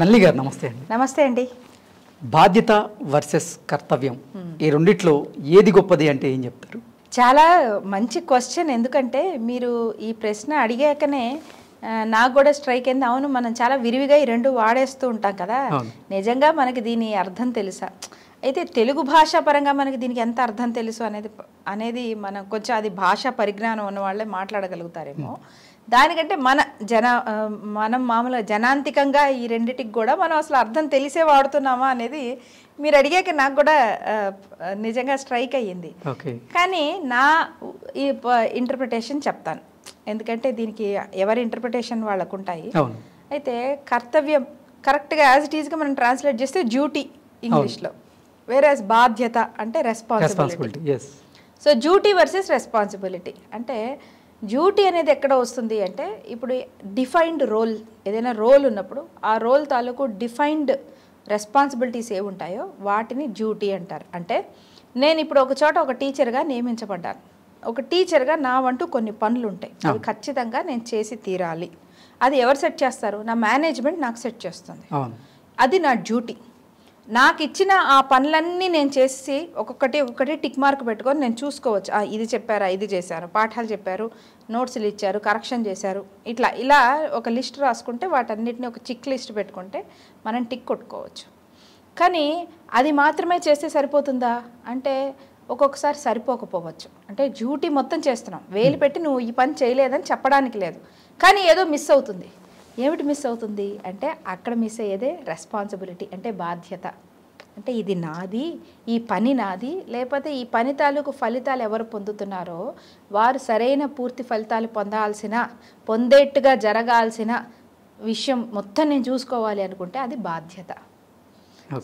నల్లి గారు నమస్తే అండి. నమస్తే అండి. బాధ్యత వర్సెస్ కర్తవ్యం. ఈ రెండిట్లో ఏది గొప్పది అంటే ఏం చెప్తారు? చాలా మంచి క్వశ్చన్ ఎందుకంటే మీరు ఈ ప్రశ్న అడిగాకనే నాకు కూడా స్ట్రైక్ అయింది. అవును మనం చాలా విరివిగా ఈ రెండు వాడేస్తూ ఉంటాం కదా. నిజంగా మనకి దీని అర్థం తెలుసా? అయితే తెలుగు భాష పరంగా మనకి దీనికి ఎంత అర్థం తెలుసు అనేది అనేది మనం కొంచెం అది భాషా పరిజ్ఞానం ఉన్న వాళ్ళే మాట్లాడగలుగుతారేమో దానికంటే మన జన మనం మామూలుగా జనాంతికంగా ఈ రెండిటికి కూడా మనం అసలు అర్థం తెలిసే వాడుతున్నామా అనేది మీరు అడిగాక నాకు కూడా నిజంగా స్ట్రైక్ అయ్యింది. కానీ నా ఈ ఇంటర్ప్రిటేషన్ చెప్తాను. ఎందుకంటే దీనికి ఎవరి ఇంటర్ప్రిటేషన్ వాళ్ళకు ఉంటాయి అయితే కర్తవ్యం కరెక్ట్గా యాజ్ ఇట్ ఈస్గా మనం ట్రాన్స్లేట్ చేస్తే డ్యూటీ ఇంగ్లీష్లో. వేరే బాధ్యత అంటే responsibility so duty versus responsibility అంటే డ్యూటీ అనేది ఎక్కడ వస్తుంది అంటే ఇప్పుడు డిఫైన్డ్ రోల్ ఏదైనా రోల్ ఉన్నప్పుడు ఆ రోల్ తాలూకు డిఫైన్డ్ రెస్పాన్సిబిలిటీస్ ఏ ఉంటాయో వాటిని డ్యూటీ అంటారు. అంటే నేను ఇప్పుడు ఒక చోట ఒక టీచర్గా నియమించబడ్డాను. ఒక టీచర్గా నా వంటూ కొన్ని పనులు ఉంటాయి. అవి ఖచ్చితంగా నేను చేసి తీరాలి. అది ఎవరు సెట్ చేస్తారు? నా మేనేజ్మెంట్ నాకు సెట్ చేస్తుంది. అది నా డ్యూటీ. నాకు ఇచ్చిన ఆ పనులన్నీ నేను చేసి ఒక్కొక్కటి ఒక్కొక్కటి టిక్ మార్క్ పెట్టుకొని నేను చూసుకోవచ్చు. ఇది చెప్పారా ఇది చేశారు పాఠాలు చెప్పారు నోట్స్లు ఇచ్చారు కరెక్షన్ చేశారు ఇట్లా ఇలా ఒక లిస్ట్ రాసుకుంటే వాటన్నిటిని ఒక చిక్ లిస్ట్ పెట్టుకుంటే మనం టిక్ కొట్టుకోవచ్చు. కానీ అది మాత్రమే చేస్తే సరిపోతుందా? అంటే ఒక్కొక్కసారి సరిపోకపోవచ్చు. అంటే డ్యూటీ మొత్తం చేస్తున్నాం. వేలు పెట్టి నువ్వు ఈ పని చేయలేదని చెప్పడానికి లేదు. కానీ ఏదో మిస్ అవుతుంది. ఏమిటి మిస్ అవుతుంది? అంటే అక్కడ మిస్ అయ్యేదే రెస్పాన్సిబిలిటీ అంటే బాధ్యత. అంటే ఇది నాది ఈ పని నాది లేకపోతే ఈ పని తాలూకు ఫలితాలు ఎవరు పొందుతున్నారో వారు సరైన పూర్తి ఫలితాలు పొందాల్సిన పొందేట్టుగా జరగాల్సిన విషయం మొత్తం నేను చూసుకోవాలి అనుకుంటే అది బాధ్యత.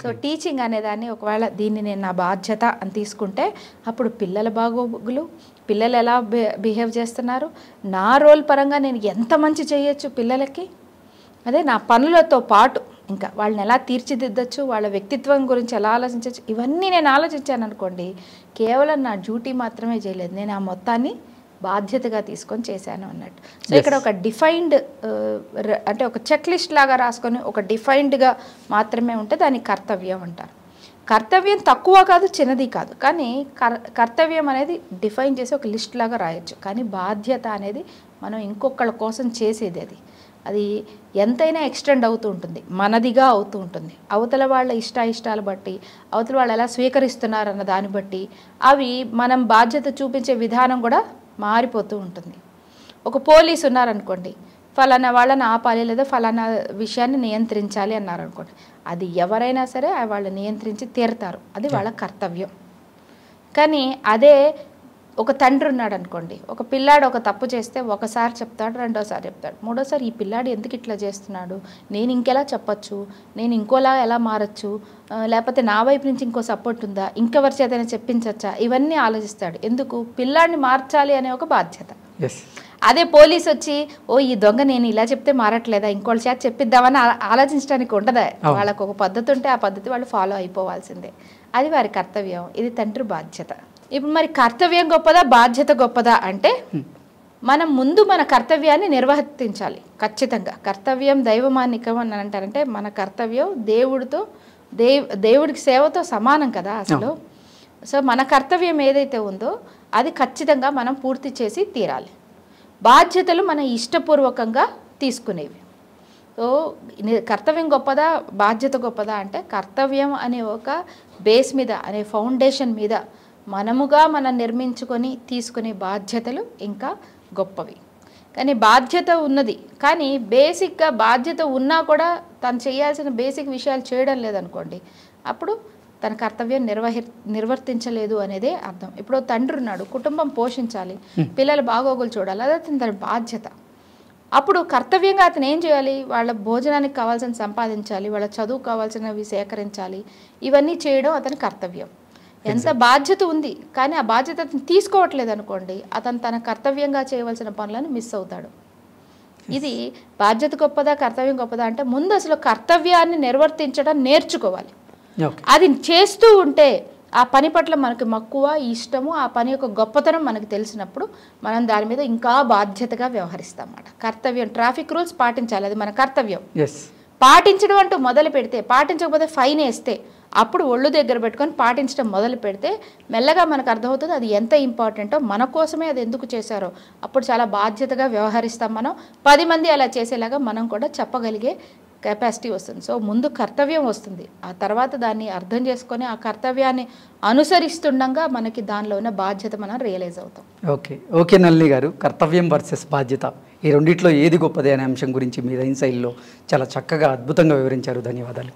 సో టీచింగ్ అనేదాన్ని ఒకవేళ దీన్ని నేను నా బాధ్యత అని తీసుకుంటే అప్పుడు పిల్లల బాగోగులు పిల్లలు ఎలా బిహేవ్ చేస్తున్నారు నా రోల్ పరంగా నేను ఎంత మంచి చేయొచ్చు పిల్లలకి? అదే నా పనులతో పాటు ఇంకా వాళ్ళని ఎలా తీర్చిదిద్దచ్చు వాళ్ళ వ్యక్తిత్వం గురించి ఎలా ఆలోచించవచ్చు ఇవన్నీ నేను ఆలోచించాను అనుకోండి కేవలం నా డ్యూటీ మాత్రమే చేయలేదు. నేను ఆ మొత్తాన్ని బాధ్యతగా తీసుకొని చేశాను అన్నట్టు. సో ఇక్కడ ఒక డిఫైన్డ్ అంటే ఒక చెక్ లిస్ట్ లాగా రాసుకొని ఒక డిఫైన్డ్గా మాత్రమే ఉంటే దాన్ని కర్తవ్యం అంటారు. కర్తవ్యం తక్కువ కాదు చిన్నది కాదు. కానీ కర్ కర్తవ్యం అనేది డిఫైన్ చేసి ఒక లిస్ట్ లాగా రాయొచ్చు. కానీ బాధ్యత అనేది మనం ఇంకొకళ్ళ కోసం చేసేది అది. అది ఎంతైనా ఎక్స్టెండ్ అవుతూ ఉంటుంది మనదిగా అవుతూ ఉంటుంది. అవతల వాళ్ళ ఇష్ట ఇష్టాలు బట్టి అవతల వాళ్ళు ఎలా స్వీకరిస్తున్నారన్న దాన్ని బట్టి అవి మనం బాధ్యత చూపించే విధానం కూడా మారిపోతూ ఉంటుంది. ఒక పోలీస్ ఉన్నారనుకోండి ఫలానా వాళ్ళని ఆపాలి లేదా ఫలానా విషయాన్ని నియంత్రించాలి అన్నారనుకోండి అది ఎవరైనా సరే వాళ్ళు నియంత్రించి తీరుతారు. అది వాళ్ళ కర్తవ్యం. కానీ అదే ఒక తండ్రి ఉన్నాడు అనుకోండి ఒక పిల్లాడు ఒక తప్పు చేస్తే ఒకసారి చెప్తాడు రెండోసారి చెప్తాడు. మూడోసారి ఈ పిల్లాడు ఎందుకు ఇట్లా చేస్తున్నాడు? నేను ఇంకెలా చెప్పచ్చు? నేను ఇంకోలా ఎలా మారచ్చు? లేకపోతే నా వైపు నుంచి ఇంకో సపోర్ట్ ఉందా? ఇంకెవరి చేతైనా చెప్పించచ్చా? ఇవన్నీ ఆలోచిస్తాడు. ఎందుకు? పిల్లాడిని మార్చాలి అనే ఒక బాధ్యత. అదే పోలీస్ వచ్చి ఓ ఈ దొంగ నేను ఇలా చెప్తే మారట్లేదా? ఇంకోళ్ళ చేత చెప్పిద్దామని ఆలోచించడానికి ఉండదా. వాళ్ళకు ఒక పద్ధతి ఉంటే ఆ పద్ధతి వాళ్ళు ఫాలో అయిపోవాల్సిందే. అది వారి కర్తవ్యం. ఇది తండ్రి బాధ్యత. ఇప్పుడు మరి కర్తవ్యం గొప్పదా బాధ్యత గొప్పదా అంటే మనం ముందు మన కర్తవ్యాన్ని నిర్వర్తించాలి ఖచ్చితంగా. కర్తవ్యం దైవమానికం అని అంటారంటే మన కర్తవ్యం దేవుడితో దేవ్ దేవుడికి సేవతో సమానం కదా అసలు. సో మన కర్తవ్యం ఏదైతే ఉందో అది ఖచ్చితంగా మనం పూర్తి చేసి తీరాలి. బాధ్యతలు మన ఇష్టపూర్వకంగా తీసుకునేవి. సో కర్తవ్యం గొప్పదా బాధ్యత గొప్పదా అంటే కర్తవ్యం అనే ఒక బేస్ మీద అనే ఫౌండేషన్ మీద మనముగా మనం నిర్మించుకొని తీసుకునే బాధ్యతలు ఇంకా గొప్పవి. కానీ బాధ్యత ఉన్నది. కానీ బేసిక్గా బాధ్యత ఉన్నా కూడా తను చేయాల్సిన బేసిక్ విషయాలు చేయడం లేదనుకోండి అప్పుడు తన కర్తవ్యం నిర్వహి నిర్వర్తించలేదు అనేదే అర్థం. ఇప్పుడు తండ్రి ఉన్నాడు కుటుంబం పోషించాలి పిల్లల బాగోగులు చూడాలి అదే అతని తన బాధ్యత. అప్పుడు కర్తవ్యంగా అతను ఏం చేయాలి? వాళ్ళ భోజనానికి కావాల్సిన సంపాదించాలి వాళ్ళ చదువు కావాల్సినవి సేకరించాలి ఇవన్నీ చేయడం అతని కర్తవ్యం. ఎంత బాధ్యత ఉంది కానీ ఆ బాధ్యత తీసుకోవట్లేదు అనుకోండి అతను తన కర్తవ్యంగా చేయవలసిన పనులను మిస్ అవుతాడు. ఇది బాధ్యత గొప్పదా కర్తవ్యం గొప్పదా అంటే ముందు అసలు కర్తవ్యాన్ని నిర్వర్తించడం నేర్చుకోవాలి. అది చేస్తూ ఉంటే ఆ పని పట్ల మనకు మక్కువ ఇష్టము ఆ పని యొక్క గొప్పతనం మనకు తెలిసినప్పుడు మనం దాని మీద ఇంకా బాధ్యతగా వ్యవహరిస్తాం అన్నమాట. కర్తవ్యం ట్రాఫిక్ రూల్స్ పాటించాలి అది మన కర్తవ్యం. పాటించడం అంటూ మొదలు పెడితే పాటించకపోతే ఫైన్ వేస్తే అప్పుడు ఒళ్ళు దగ్గర పెట్టుకొని పాటించడం మొదలు పెడితే మెల్లగా మనకు అర్థమవుతుంది అది ఎంత ఇంపార్టెంటో మన కోసమే అది ఎందుకు చేశారో. అప్పుడు చాలా బాధ్యతగా వ్యవహరిస్తాం మనం. పది మంది అలా చేసేలాగా మనం కూడా చెప్పగలిగే కెపాసిటీ వస్తుంది. సో ముందు కర్తవ్యం వస్తుంది. ఆ తర్వాత దాన్ని అర్థం చేసుకొని ఆ కర్తవ్యాన్ని అనుసరిస్తుండగా మనకి దానిలో ఉన్న బాధ్యత మనం రియలైజ్ అవుతాం. ఓకే. ఓకే నల్ని గారు. కర్తవ్యం వర్సెస్ బాధ్యత. ఈ రెండిట్లో ఏది గొప్పది అనే అంశం గురించి మీ శైలిలో చాలా చక్కగా అద్భుతంగా వివరించారు. ధన్యవాదాలు.